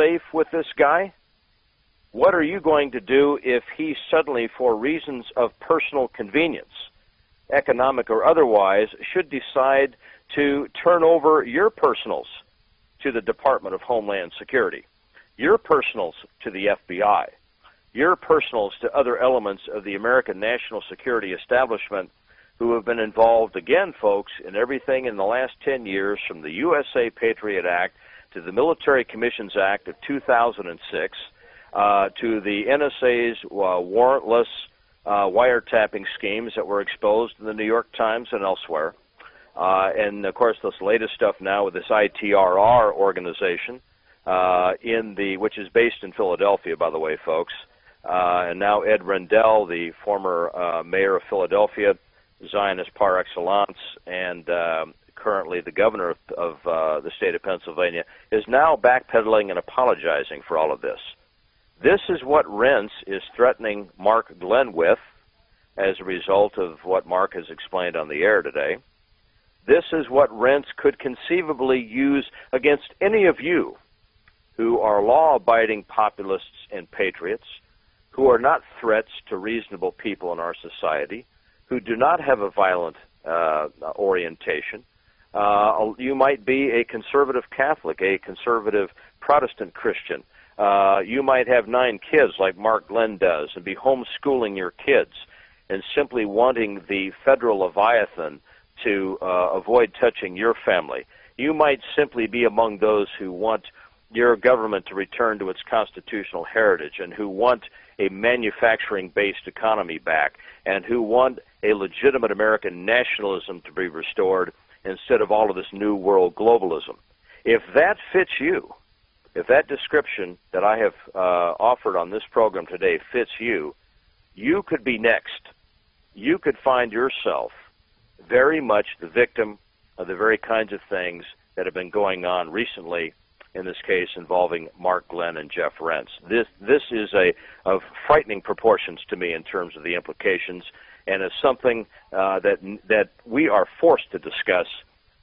safe with this guy? What are you going to do if he suddenly, for reasons of personal convenience, economic or otherwise, should decide to turn over your personals to the Department of Homeland Security, your personals to the FBI, your personals to other elements of the American national security establishment who have been involved, again, folks, in everything in the last 10 years from the USA Patriot Act to the Military Commissions Act of 2006 uh, to the NSA's uh, warrantless uh, wiretapping schemes that were exposed in the New York Times and elsewhere. Uh, and of course, this latest stuff now with this ITRR organization, uh, in the which is based in Philadelphia, by the way, folks. And now Ed Rendell, the former mayor of Philadelphia, Zionist par excellence, and um, currently the governor of, of uh, the state of Pennsylvania, is now backpedaling and apologizing for all of this. This is what Rense is threatening Mark Glenn with as a result of what Mark has explained on the air today. This is what Rense could conceivably use against any of you who are law abiding populists and patriots, who are not threats to reasonable people in our society, who do not have a violent uh, orientation. Uh, you might be a conservative Catholic, a conservative Protestant Christian, uh, you might have nine kids like Mark Glenn does and be homeschooling your kids and simply wanting the federal Leviathan to uh, avoid touching your family. You might simply be among those who want your government to return to its constitutional heritage and who want a manufacturing based economy back and who want a legitimate American nationalism to be restored instead of all of this new world globalism. If that fits you, if that description that I have uh, offered on this program today fits you, you could be next. You could find yourself very much the victim of the very kinds of things that have been going on recently, in this case involving Mark Glenn and Jeff Rense. This, this is a, of frightening proportions to me in terms of the implications, and is something uh, that, that we are forced to discuss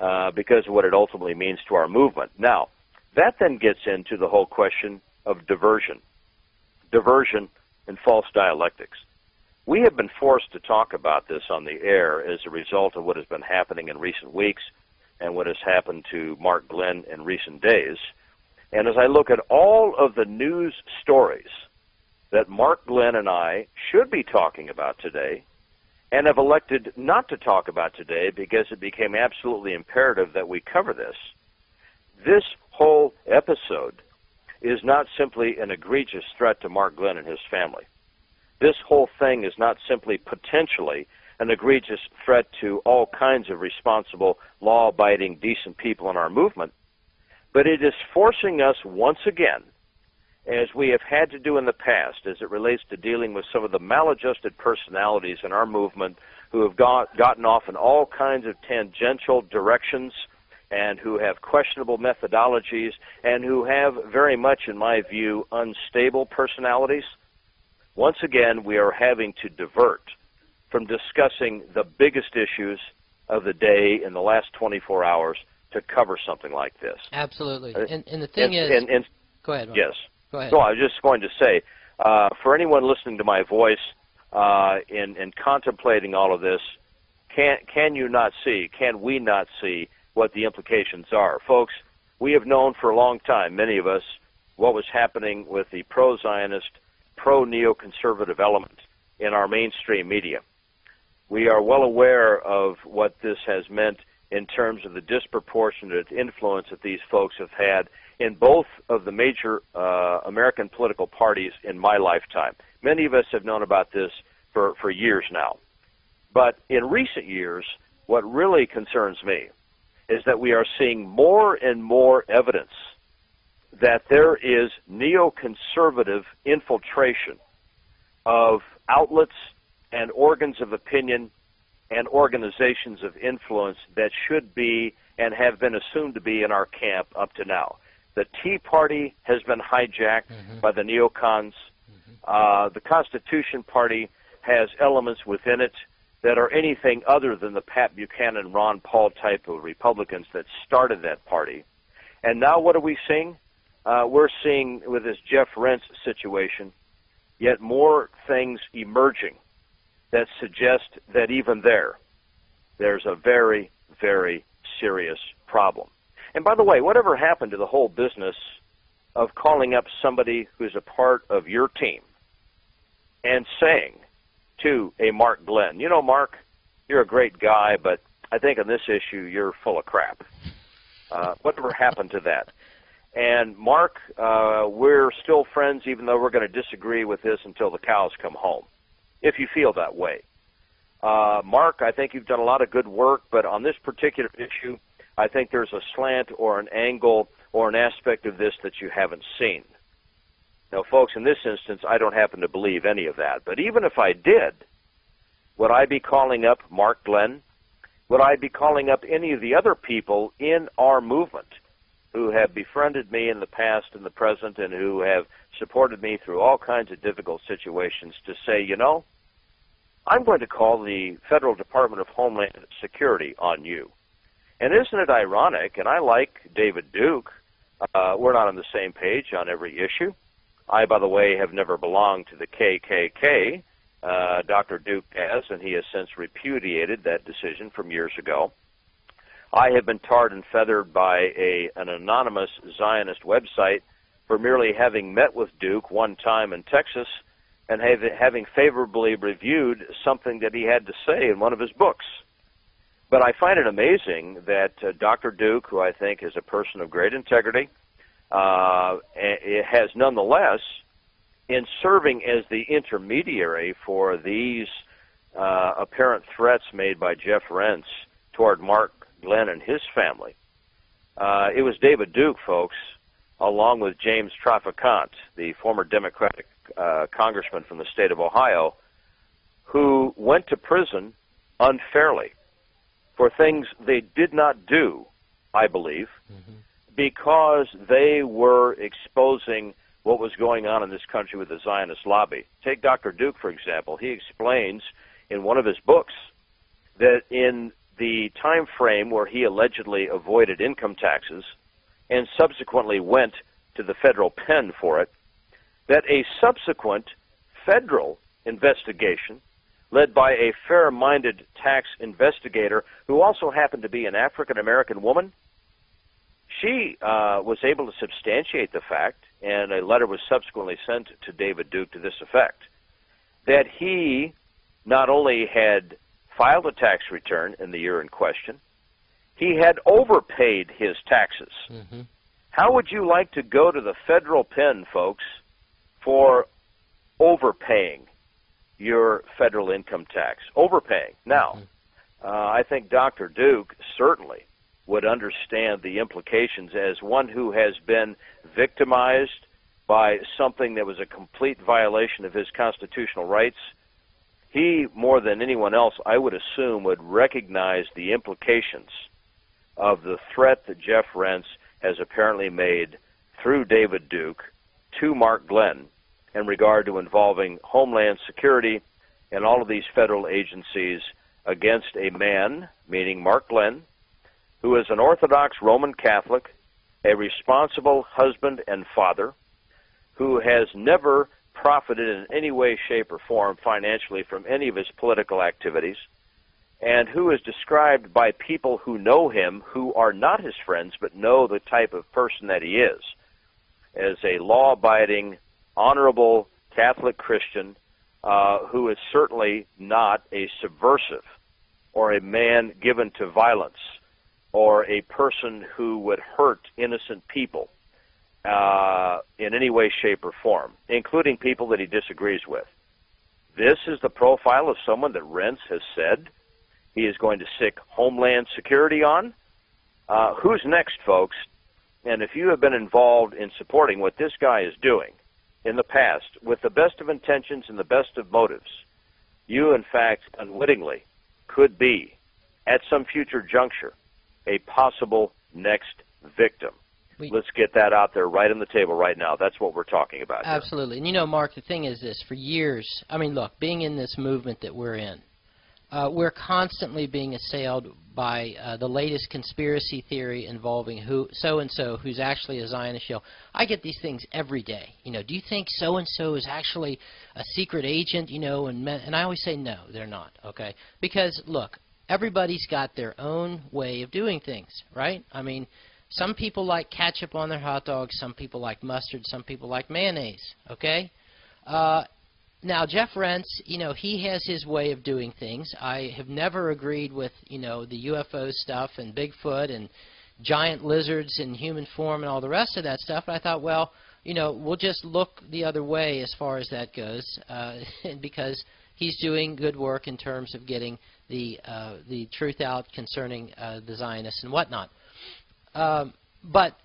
uh, because of what it ultimately means to our movement. Now, that then gets into the whole question of diversion, diversion and false dialectics. We have been forced to talk about this on the air as a result of what has been happening in recent weeks and what has happened to Mark Glenn in recent days. And as I look at all of the news stories that Mark Glenn and I should be talking about today, and have elected not to talk about today because it became absolutely imperative that we cover this, this whole episode is not simply an egregious threat to Mark Glenn and his family. This whole thing is not simply potentially an egregious threat to all kinds of responsible, law abiding, decent people in our movement, but it is forcing us once again, as we have had to do in the past, as it relates to dealing with some of the maladjusted personalities in our movement who have got, gotten off in all kinds of tangential directions and who have questionable methodologies and who have very much, in my view, unstable personalities. Once again, we are having to divert from discussing the biggest issues of the day in the last 24 hours to cover something like this. Absolutely. Uh, and, and the thing and, is, and, and, go ahead. Yes. So I was just going to say, uh, for anyone listening to my voice uh, in, in contemplating all of this, can can you not see? Can we not see what the implications are. Folks, we have known for a long time, many of us, what was happening with the pro Zionist, pro neoconservative element in our mainstream media. We are well aware of what this has meant in terms of the disproportionate influence that these folks have had in both of the major uh, American political parties in my lifetime. Many of us have known about this for, for years now. But in recent years, what really concerns me is that we are seeing more and more evidence that there is neoconservative infiltration of outlets and organs of opinion and organizations of influence that should be and have been assumed to be in our camp up to now. The Tea Party has been hijacked mm-hmm. by the neocons. Mm-hmm. Uh, the Constitution Party has elements within it that are anything other than the Pat Buchanan, Ron Paul type of Republicans that started that party. And now what are we seeing? uh, we're seeing with this Jeff Rense situation yet more things emerging that suggest that even there, there's a very, very serious problem. And by the way, whatever happened to the whole business of calling up somebody who's a part of your team and saying to a Mark Glenn, you know, Mark, you're a great guy, but I think on this issue you're full of crap. Uh, whatever happened to that? And Mark, uh, we're still friends, even though we're going to disagree with this until the cows come home, if you feel that way. Uh, Mark, I think you've done a lot of good work, but on this particular issue, I think there's a slant or an angle or an aspect of this that you haven't seen. Now, folks, in this instance, I don't happen to believe any of that. But even if I did, would I be calling up Mark Glenn? Would I be calling up any of the other people in our movement who have befriended me in the past and the present and who have supported me through all kinds of difficult situations to say, you know, I'm going to call the Federal Department of Homeland Security on you. And isn't it ironic? And I like David Duke. Uh, we're not on the same page on every issue. I, by the way, have never belonged to the KKK. Uh, Dr. Duke has, and he has since repudiated that decision from years ago. I have been tarred and feathered by a, an anonymous Zionist website for merely having met with Duke one time in Texas and have, having favorably reviewed something that he had to say in one of his books. But I find it amazing that uh, Dr. Duke, who I think is a person of great integrity, uh, has nonetheless, in serving as the intermediary for these uh, apparent threats made by Jeff Rense toward Mark Glenn and his family. Uh, it was David Duke, folks, along with James Traficant, the former Democratic uh, congressman from the state of Ohio, who went to prison unfairly for things they did not do, I believe, mm-hmm. because they were exposing what was going on in this country with the Zionist lobby. Take Dr. Duke, for example. He explains in one of his books that in the time frame where he allegedly avoided income taxes and subsequently went to the federal pen for it, that a subsequent federal investigation led by a fair-minded tax investigator who also happened to be an African American woman. She uh, was able to substantiate the fact, and a letter was subsequently sent to David Duke to this effect, that he not only had filed a tax return in the year in question. He had overpaid his taxes. Mm-hmm. How would you like to go to the federal pen, folks, for overpaying your federal income tax? Overpaying. Now, mm-hmm. uh, I think Dr. Duke certainly would understand the implications as one who has been victimized by something that was a complete violation of his constitutional rights he, more than anyone else, I would assume, would recognize the implications of the threat that Jeff Rense has apparently made through David Duke to Mark Glenn in regard to involving Homeland Security and all of these federal agencies against a man, meaning Mark Glenn, who is an Orthodox Roman Catholic, a responsible husband and father, who has never profited in any way, shape, or form financially from any of his political activities, and who is described by people who know him, who are not his friends, but know the type of person that he is, as a law abiding, honorable Catholic Christian uh, who is certainly not a subversive or a man given to violence or a person who would hurt innocent people uh, in any way, shape, or form, including people that he disagrees with. This is the profile of someone that Rense has said he is going to sick Homeland Security on. Uh, who's next, folks? And if you have been involved in supporting what this guy is doing in the past with the best of intentions and the best of motives, you, in fact, unwittingly could be, at some future juncture, a possible next victim we, Let's get that out there right on the table right now. That's what we're talking about. Absolutely. Here. And you know, Mark, the thing is this for years, I mean, look, being in this movement that we're in, uh, we're constantly being assailed by uh, the latest conspiracy theory involving who so and so who's actually a Zionist shill. I get these things every day. You know, do you think so and so is actually a secret agent? You know, and and I always say no, they're not. Okay, because look, everybody's got their own way of doing things, right? I mean, some people like ketchup on their hot dogs, some people like mustard, some people like mayonnaise. Okay. Uh, now Jeff Rense, you know, he has his way of doing things. I have never agreed with, you know, the UFO stuff and Bigfoot and giant lizards in human form and all the rest of that stuff. But I thought, well, you know, we'll just look the other way as far as that goes, uh, because he's doing good work in terms of getting the uh, the truth out concerning uh, the Zionists and whatnot. Um, but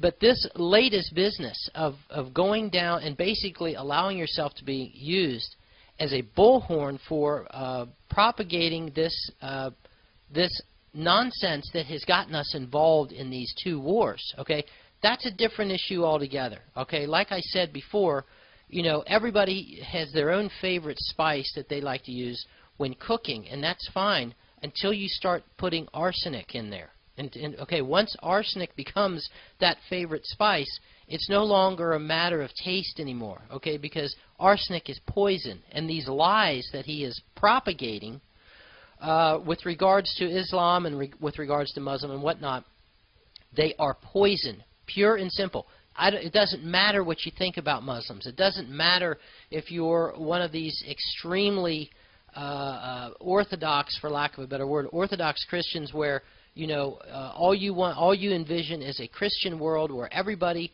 but this latest business of, of going down and basically allowing yourself to be used as a bullhorn for uh, propagating this uh, this nonsense that has gotten us involved in these two wars. Okay, that's a different issue altogether. Okay, like I said before, you know everybody has their own favorite spice that they like to use when cooking, and that's fine until you start putting arsenic in there. And, and, okay, once arsenic becomes that favorite spice, it's no longer a matter of taste anymore. Okay, because arsenic is poison, and these lies that he is propagating uh, with regards to Islam and re with regards to Muslim and whatnot, they are poison, pure and simple. it doesn't matter what you think about Muslims. It doesn't matter if you're one of these extremely uh, uh, orthodox, for lack of a better word, orthodox Christians where you know, uh, all you want, all you envision is a Christian world where everybody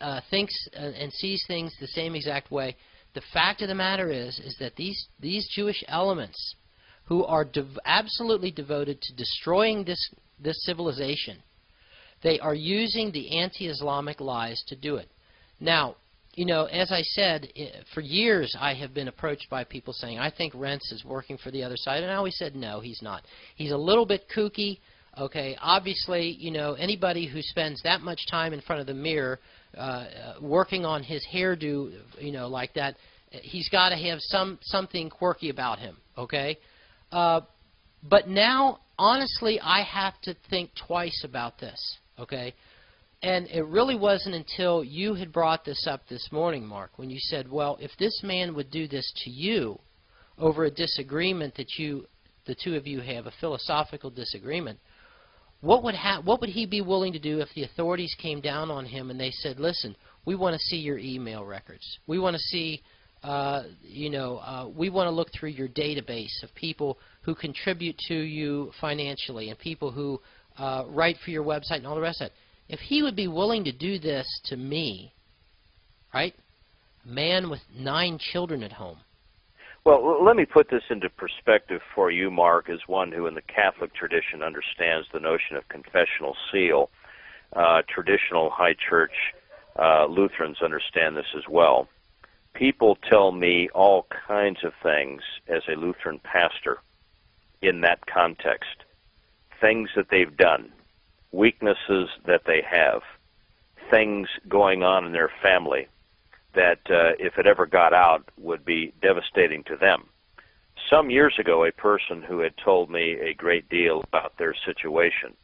uh, thinks and sees things the same exact way. The fact of the matter is, is that these these Jewish elements, who are dev absolutely devoted to destroying this this civilization, they are using the anti-Islamic lies to do it. Now, you know, as I said, for years I have been approached by people saying, I think Rense is working for the other side. And I always said, no, he's not. He's a little bit kooky. Okay, obviously, you know, anybody who spends that much time in front of the mirror uh, uh, working on his hairdo, you know, like that, he's got to have some something quirky about him. Okay, uh, but now, honestly, I have to think twice about this. Okay, and it really wasn't until you had brought this up this morning, Mark, when you said, "Well, if this man would do this to you over a disagreement that you, the two of you, have a philosophical disagreement." What would ha- what would he be willing to do if the authorities came down on him and they said, "Listen, we want to see your email records. We want to see, uh, you know, uh, we want to look through your database of people who contribute to you financially and people who uh, write for your website and all the rest of it." If he would be willing to do this to me, right? Man with nine children at home, well, let me put this into perspective for you, Mark, as one who in the Catholic tradition understands the notion of confessional seal. Uh, traditional high church uh, Lutherans understand this as well. People tell me all kinds of things as a Lutheran pastor in that context. Things that they've done, weaknesses that they have, things going on in their family that uh, if it ever got out would be devastating to them. Some years ago, a person who had told me a great deal about their situation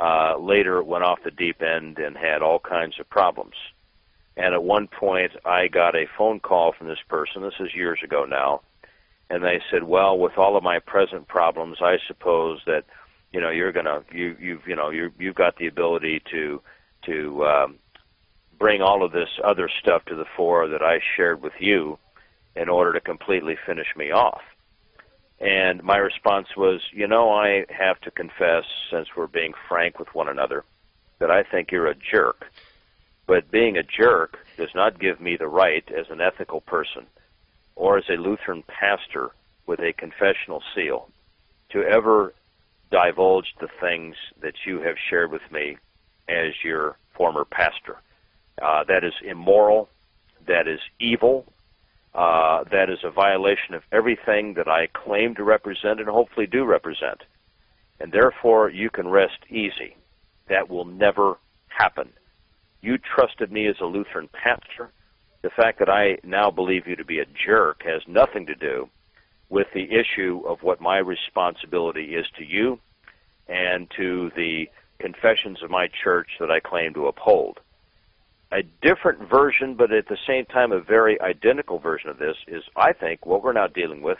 uh, later went off the deep end and had all kinds of problems. And at one point, I got a phone call from this person. This is years ago now, and they said, "Well, with all of my present problems, I suppose that you know you're gonna you you've you know you you've got the ability to to um, bring all of this other stuff to the fore that I shared with you in order to completely finish me off. And my response was, you know, I have to confess, since we're being frank with one another, that I think you're a jerk. But being a jerk does not give me the right as an ethical person or as a Lutheran pastor with a confessional seal to ever divulge the things that you have shared with me as your former pastor. Uh, that is immoral, that is evil, uh, that is a violation of everything that I claim to represent and hopefully do represent. And therefore, you can rest easy. That will never happen. You trusted me as a Lutheran pastor. The fact that I now believe you to be a jerk has nothing to do with the issue of what my responsibility is to you and to the confessions of my church that I claim to uphold. A different version, but at the same time a very identical version of this, is I think what we're now dealing with